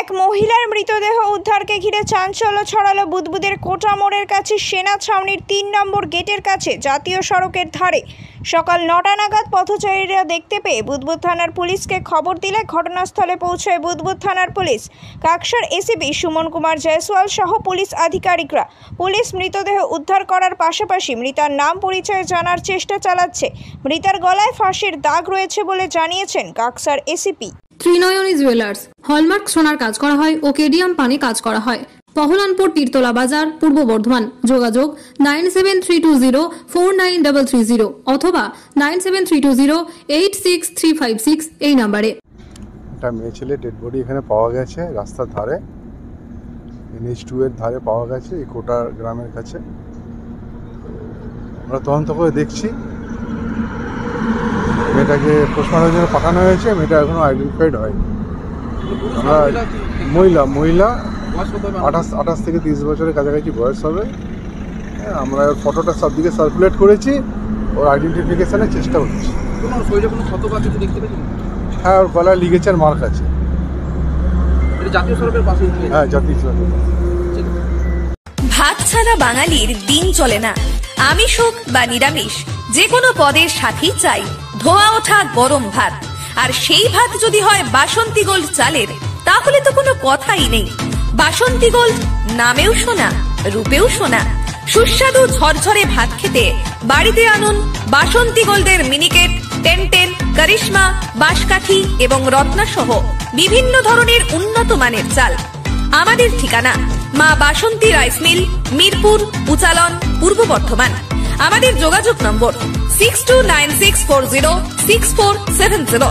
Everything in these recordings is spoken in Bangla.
এক মহিলার মৃতদেহ উদ্ধারকে ঘিরে চাঞ্চল্য ছড়ালো বুদবুদের কোটা মোড়ের কাছে সেনা ছাউনির তিন নম্বর গেটের কাছে জাতীয় সড়কের ধারে। সকাল নটা নাগাদ পথচারীরা দেখতে পেয়ে বুদবুদ থানার পুলিশকে খবর দিলে ঘটনাস্থলে পৌঁছয় বুদবুদ থানার পুলিশ। কাকসার এসিপি সুমন কুমার জয়সওয়াল সহ পুলিশ আধিকারিকরা। পুলিশ মৃতদেহ উদ্ধার করার পাশাপাশি মৃতার নাম পরিচয় জানার চেষ্টা চালাচ্ছে। মৃতার গলায় ফাঁসির দাগ রয়েছে বলে জানিয়েছেন কাকসার এসিপি। ত্রিনয়নী জুয়েলার্স। হলমার্ক সোনার কাজ করা হয় ও কেডিয়াম পানি কাজ করা হয়। পহলানপুর তীরতলা বাজার, পূর্ব বর্ধমান। যোগাযোগ nine seven three two zero four nine double three zero অথবা nine seven three two zero eight six three five six এই নাম্বারে। একটা মেয়ে ছেলে ডেড বডি এখানে পাওয়া গেছে রাস্তার ধারে। এনএইচ টু এর ধারে পাওয়া গেছে এই কোটা গ্রামের কাছে। আমরা তদন্ত করে দেখছি। মেয়েটাকে পোস্টমর্টমের জন্য পাঠানো হয়েছে মেয়েটা এখনও আইডেন্টিফাইড হয়নি। আমরা মহিলা মহিলা আঠাশ আঠাশ থেকে তিরিশ বছরের কাছাকাছি বয়স হবে। হ্যাঁ, আমরা ফটোটা সব দিকে সার্কুলেট করেছি ওর আইডেন্টিফিকেশনের চেষ্টা করছি। হ্যাঁ ওর গলায় আর মার্ক আছে। এটা জাতীয় সড়কের হ্যাঁ জাতীয়। ভাত ছাড়া বাঙালির দিন চলে না। আমিষ হোক বা নিরামিষ যে কোনো পদের সাথেই চাই। ধোয়া ওঠা গরম ভাত। আর সেই ভাত যদি হয় বাসন্তী গোল্ড চালের, তাহলে তো কোনো কথাই নেই। বাসন্তী গোল্ড নামেও শোনা, রূপেও শোনা। সুস্বাদু ঝরঝরে ভাত খেতে বাড়িতে আনুন বাসন্তী গোল্ডের মিনিকেট, টেনটেন, করিশ্মা, বাঁশকাঠি এবং রত্না সহ বিভিন্ন ধরনের উন্নত মানের চাল। আমাদের ঠিকানা মা বাসন্তী রাইস মিল, মিরপুর, উচালন, পূর্ব বর্ধমান। আমাদের যোগাযোগ নম্বর six two nine six four zero six four seven zero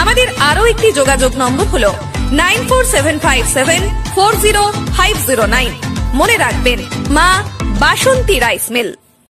আমাদের আরও একটি যোগাযোগ নম্বর হল nine four seven five seven four zero five zero nine মনে রাখবেন, মা বাসন্তী রাইস মিল।